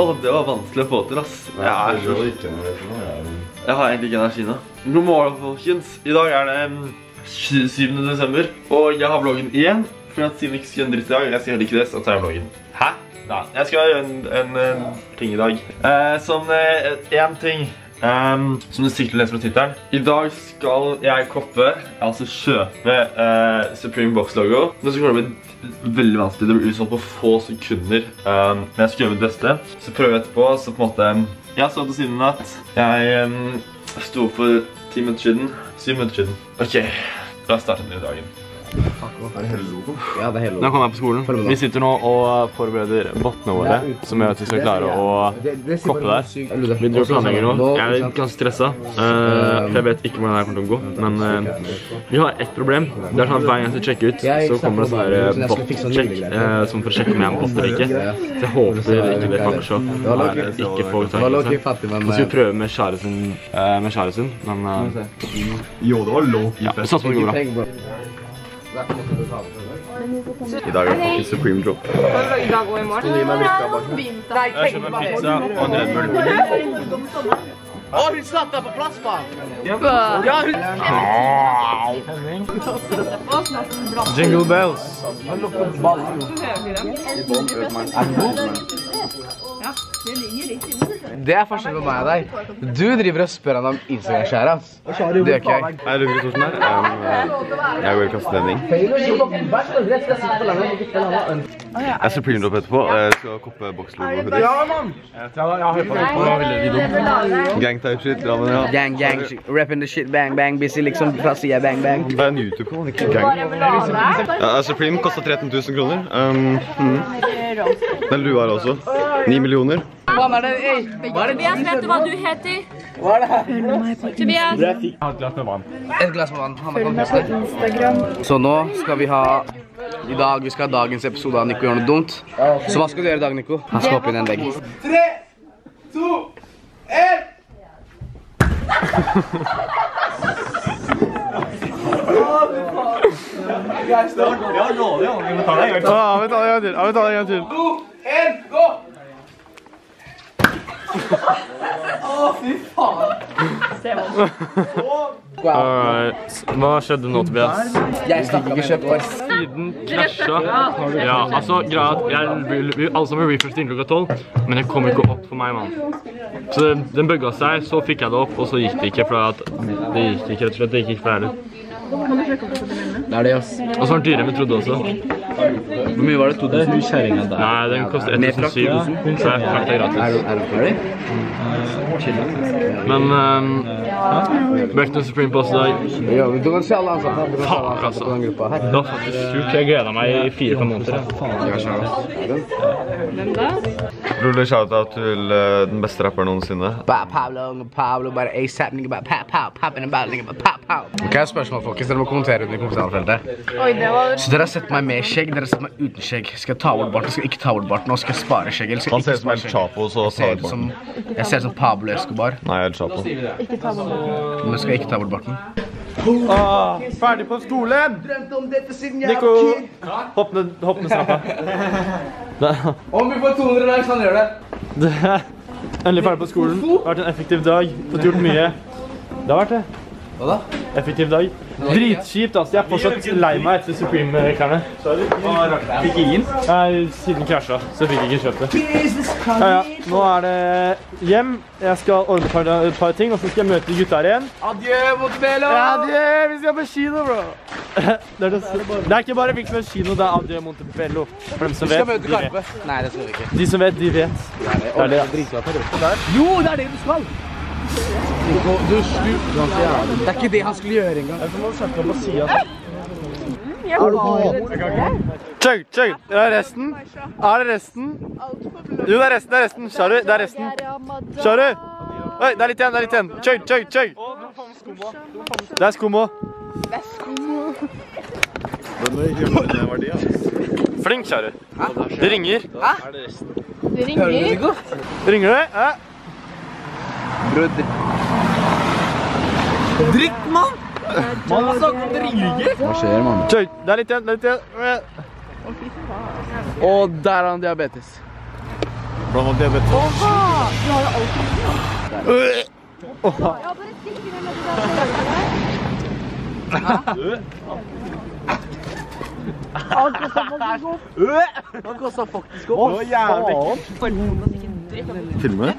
Åh, det var vanskelig å få til, ass. Jeg, er så... jeg har egentlig ikke energi nå. God morgen, folkens. I dag er det mm, 7. desember, og jeg har vloggen igjen. For at siden jeg ikke skal gjøre en dritt i dag, jeg skal heller ikke det, så tar jeg vloggen. Hæ? Nei, jeg skal gjøre en, en, en ting i dag. Eh, som eh, en ting Ehm, som du sikkert leser fra tittelen. I dag skal jeg koppe, altså kjøpe uh, Supreme Box logo. Det skal bli veldig vanskelig. Det blir utsolgt på få sekunder. Um, men jeg skal gjøre mitt beste. Så prøver jeg etterpå, så på en måte Jeg har sovet til siden at jeg um, sto for 10 minutter siden. 7 minutter siden. Ok, la oss starte denne dagen. Er det hele logoen? Ja, det er hele Nå logo. kommer jeg på skolen. Vi sitter nå og forbereder bottene våre, som gjør at vi skal klare å koppe der. Vi driver og planlegger nå. Jeg er ganske stressa, eh, for jeg vet ikke hvordan det kommer til å gå. Men eh, vi har ett problem. Det er sånn at hver gang jeg skal sjekke ut, så kommer det sånn her bot-check, eh, som for å sjekke om jeg er en bot eller ikke. Så jeg håper ikke det kommer så. Ikke får low-key tak i Så skal vi prøve med Share sin, men Jo, det var low ja, vi satser på det går bra. I dag er det faktisk Supreme Drop. I dag og i morgen. Jeg kjøper en pizza og en Red Bull. Å, hun satt deg på plass, faen! Jingle bells. Det er forskjell på meg og deg. Du driver og spør han om Instagram-skjæret hans. Det gjør ikke jeg. Hei, Ludvig Thorsen her. Um, eh, jeg går i kastetrening. Jeg er Supreme Drop etterpå. Jeg skal koppe bokslogo hoodie. Gangtype shit. Drammen, ja. Gang, gang, rapping the shit, bang, bang, busy liksom fra sida, bang, bang. Det er en YouTube-kanal, ikke gang. Ja, Supreme kostet 13 000 kroner. Um, mm. Den lua her også. 9 millioner. Er hva er det? Tobias, vet du hva du heter? Hva er det her? Tobias. Et glass med vann. Han er kompiser. Så nå skal vi ha i dag, vi skal ha dagens episode av Nico gjør noe dumt. Så hva skal du gjøre i dag, Nico? Han skal hoppe inn i en vegg. Tre, to, én Ja, vi tar det en gang til. Ja, vi tar det en gang til. Alright. Hva skjedde nå, Tobias? Jeg snakka ikke kjøpt år. Siden krasja Ja, altså, greia at jeg vil, vi alle sammen refreshed inn klokka tolv, men det kom ikke opp for meg, mann. Så den bugga seg, så fikk jeg det opp, og så gikk det ikke, for at det gikk ikke, rett og slett. Det gikk ikke ferdig. Det er det, ass. Og så var den dyrere enn vi trodde også. Hvor mye var det? 2000 kjerringa der. Nei, den koster 1700, så jeg frakta gratis. er du ferdig? Men um, Beckton Supreme på oss i dag. Ja, men du kan se alle ansatte. Faen, altså. gruppa her. Det var faktisk sjukt. Jeg gleda meg i fire-fem måneder. jeg. Hvem da? Rulle shout-out til eh, den beste rapperen noensinne. Ba, Pablo, Pablo, bare ASAP, nigga, bare pow, popping about, nigga, bare pow, pow. Ok, spørsmål, folkens. Dere må kommentere under kommentarfeltet. Oi, det var Så dere har sett meg med skjegg, dere har sett meg uten skjegg. Skal jeg ta bort barten, skal jeg ikke ta bort barten, og skal jeg spare skjegg, eller skal Han ser ut som en El skjegg? Chapo, så Jeg tar ut barten. jeg ser ut som Pablo Escobar, Nei, El Chapo. Ikke ta bort barten. men skal jeg ikke ta bort barten. Ferdig på skolen! Nico, hopp ned, hopp ned strappa. Om vi får 200 likes, han gjør det. Endelig ferdig på skolen. Det har vært en effektiv dag. Fått gjort mye. Det har vært det. Hva da? Effektiv dag. Dritkjipt, altså. Jeg er fortsatt lei meg etter Supreme-klærne. Fikk ingen? Nei, siden krasja, så fikk jeg ikke kjøpt det. Ja, ja. Nå er det hjem. Jeg skal ordne et par, par ting, og så skal jeg møte gutta her igjen. Adjø, Montebello! Det, vi skal på kino, bro! Det er, det, det er ikke bare hvilken kino, det er Adjø Montebello. For dem som vet, de vet. Nei, det skal vi ikke. De som vet, de vet. Det er det. Det er det. Jo, det er det du skal! Du skulle... Det er ikke det han skulle gjøre engang. Chug, chug. Det er resten. Er det resten? Jo, det er resten. Det er resten. Sharu, det er resten. Sharu. Oi, det er litt igjen. Det er litt igjen. Chug, chug, chug. Det er skumma. Flink, kjære. Det ringer. Hæ? Det ringer. Ringer det? Ja. Bror, Drikk, mann! Man har snakket om det ringer ikke. Hva skjer, mann? Kjøy, Det er litt igjen. Det er litt igjen. Og der har han diabetes. Han har diabetes. Du har jo alltid Filmer det?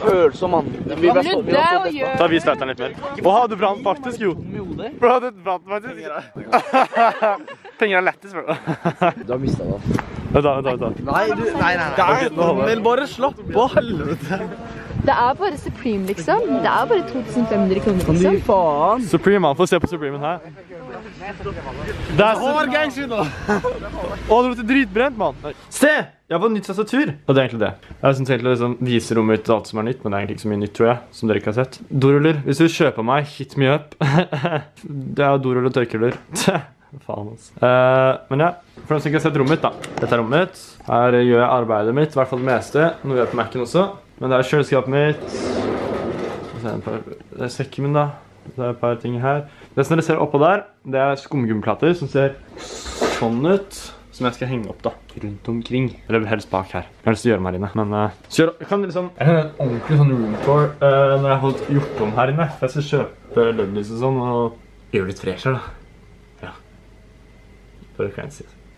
Følsom, mann. Vi Hva vil du det å gjøre? Da vis lauteren litt mer. Å, du brant faktisk, jo. Bro, du brant faktisk. Penger er lettest, bro. Du har mista det. Da, da, da. Nei, du, nei, nei. nei. Emil, bare slapp av, helvete. Det er bare Supreme, liksom. Det er bare 2500 kroner, Fy liksom. faen. Supreme, man. Få se på Supremen her. Det er så... gangster, da. Å, du lukter dritbrent, mann. Se! Jeg har fått nytt tastatur. Og det er egentlig det. Jeg synes egentlig liksom viser rommet ut alt som er nytt, men det er egentlig ikke så mye nytt, tror jeg, som dere ikke har sett. Doruller. Hvis du kjøper meg, hit me up. det er doruller og tørkeruller. Faen, altså. Uh, men ja, for dem som ikke har sett rommet mitt, da. Dette er rommet mitt. Her gjør jeg arbeidet mitt, i hvert fall det meste. Noe gjør jeg på Mac'en også. Men det er kjøleskapet mitt. Par- Det er sekken min, da. Det er et par ting her. Det som dere ser oppå der, det er skumgummiplater som ser sånn ut. Som jeg skal henge opp da, rundt omkring. Eller helst bak her. Jeg har lyst til å gjøre dem her inne. Men uh, så kan kan liksom Jeg har en ordentlig sånn room tour uh, når jeg har fått gjort om her inne. For jeg skal kjøpe lønnlys og sånn og gjøre litt fresher, da. For kan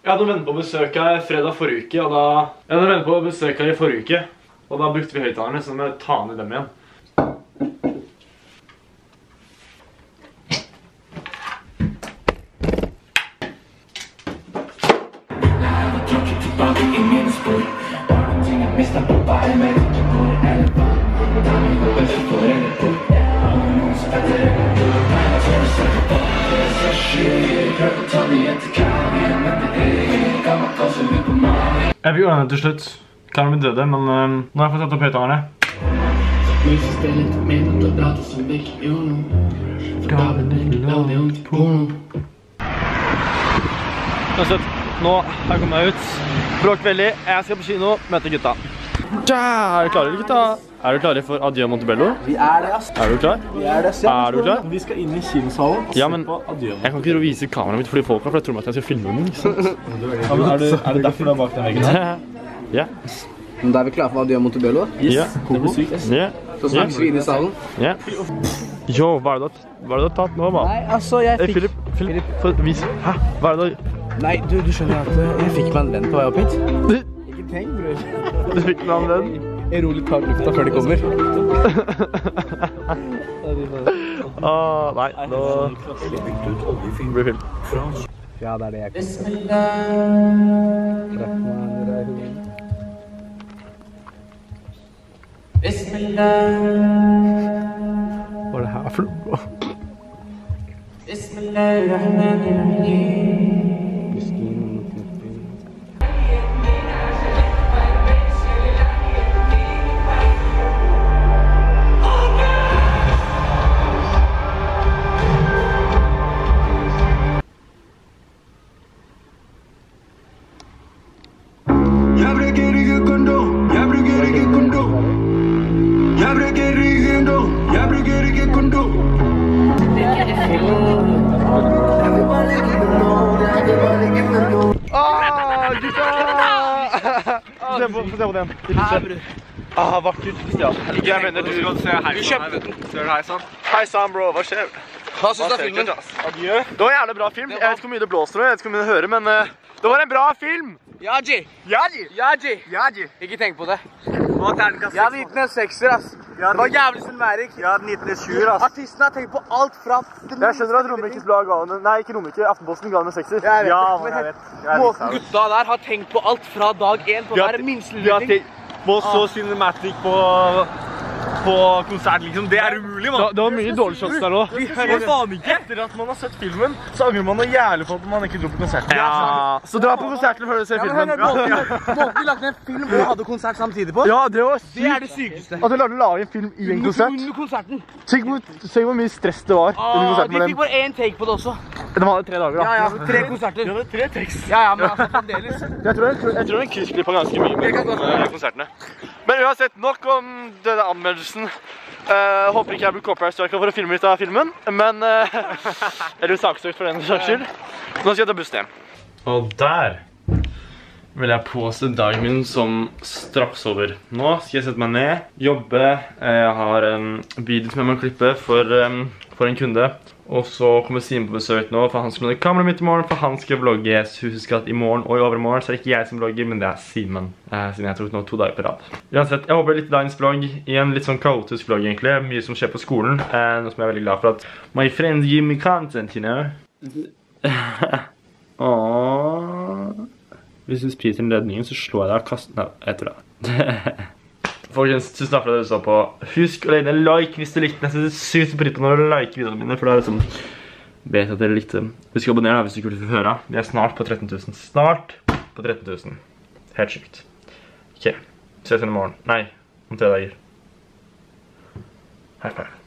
jeg hadde venner på besøk her fredag forrige uke, og da Jeg hadde venner på besøk her i forrige uke, og da brukte vi høyttalerne, så må jeg ta ned dem igjen. Jeg fikk ordne det til slutt. Karen min døde, men eh, nå har jeg fått satt opp høyttalerne. Uansett, nå har jeg kommet meg ut. Bråk veldig. Jeg skal på kino, møte gutta. Ja, er dere klare, gutta? Er du klare for Adjø Montebello? Vi er det, ass. Er du klar? Vi er det. ass. Er du klar? Vi skal inn i kinosalen og Ja, se på Adjø. jeg kan ikke vise kameraet mitt fordi folk har, for jeg tror at jeg skal filme den. ikke sant? Ja, men er, det, er det derfor du er bak den veggen her? Ja. Men da er vi klare for Adjø Montebello. Ja. Det blir sykt. Ja. Så snakkes vi inn i salen. Ja. Yo, hva er det du har- du tatt nå, mann? Nei, altså, jeg Hey, fikk Philip, Philip, få vis. Hæ? Hva er det du Nei, du, du skjønner at eh, jeg fikk meg en venn på vei opp hit. Ikke tenk, bror. Du fikk meg en den? Jeg rolig tar lufta før de kommer. Åh, nei, nå Det blir film. Ja, det er det jeg kan. Hva er det her for noe? Se på, få se på den. Ah, vakkert. Ja. Jeg mener du skal se hei sann. Ser du hei sann? Hei sann, bro. Hva skjer? Hva syns du av filmen? Adjø. Det var en jævlig bra film. Jeg vet ikke hvor mye det blåser nå, jeg vet ikke hvor mye det hører, men uh, det var en bra film. Yaji! Yaji. Yaji! Yaji. Ikke tenk på det. Hva er terningkast Jeg hadde gitt ned sekser, ass. Det var jævlig Sven-Erik. Jeg hadde 19 ass. Artisten har tenkt på alt fra Jeg skjønner at Romerikes Blad ga den Nei, ikke Romerike. Aftenposten ga en sekser. Jeg vet ja, det, men jeg vet. Jeg Måten gutta der har tenkt på alt fra dag én på hver minste lydning. tenkt på så cinematic på, på konsert, liksom. Det er umulig, mann. Det, var mye dårlige shots der òg. Etter at man har sett filmen, så angrer man noe jævlig på at man ikke dro på konserten. Ja. Så dra på konserten før du ser Men filmen. hør, Måten måten de lagde en film og hadde konsert samtidig på, Ja, det var det er sykt. det sykeste. At du la la en film i en konsert. Under konserten. Tenk hvor, hvor mye stress det var under Ah, konserten de fikk bare én take på det også. De hadde tre dager, da. Ja, ja, tre konserter. De hadde tre tekst. Ja, ja, men altså fremdeles. Jeg tror, jeg, jeg tror den kryssklippa ganske mye med med konsertene. Men uansett, nok om denne anmeldelsen. Eh, håper ikke jeg blir copyright-strika for å filme litt av filmen, men uh, Eller saksøkt for den saks skyld. Nå skal jeg ta bussen hjem. Og der vil jeg påstå dagen min som straks over. Nå skal jeg sette meg ned, jobbe. Eh, Jeg har en video som jeg må klippe for, um, for en kunde. Og så kommer Simen på besøk nå, for han skal låne kameraet mitt i morgen, for han skal vlogge. Så husk at i morgen og i overmorgen så er det ikke jeg som vlogger, men det er Simen. Eh, siden jeg tok nå to dager på rad. Uansett, jeg håper litt dagens vlogg i en litt sånn kaotisk vlogg egentlig. Mye som skjer på skolen, eh, noe som jeg er veldig glad for at my friend give me content, you know. Hvis du spiser den redningen, så slår jeg deg og kaster Nei, etter deg. Folkens, tusen takk for at dere så på. Husk å legge en like hvis du likte den. Jeg setter sykt pris på når du liker videoene mine, for da er det sånn vet at dere likte dem. Husk å abonnere da, hvis du ikke vil høre. Vi er snart på 13 000. Snart på 13 000. Helt sykt. Ok, ses igjen i morgen. Nei, om tre dager. High five.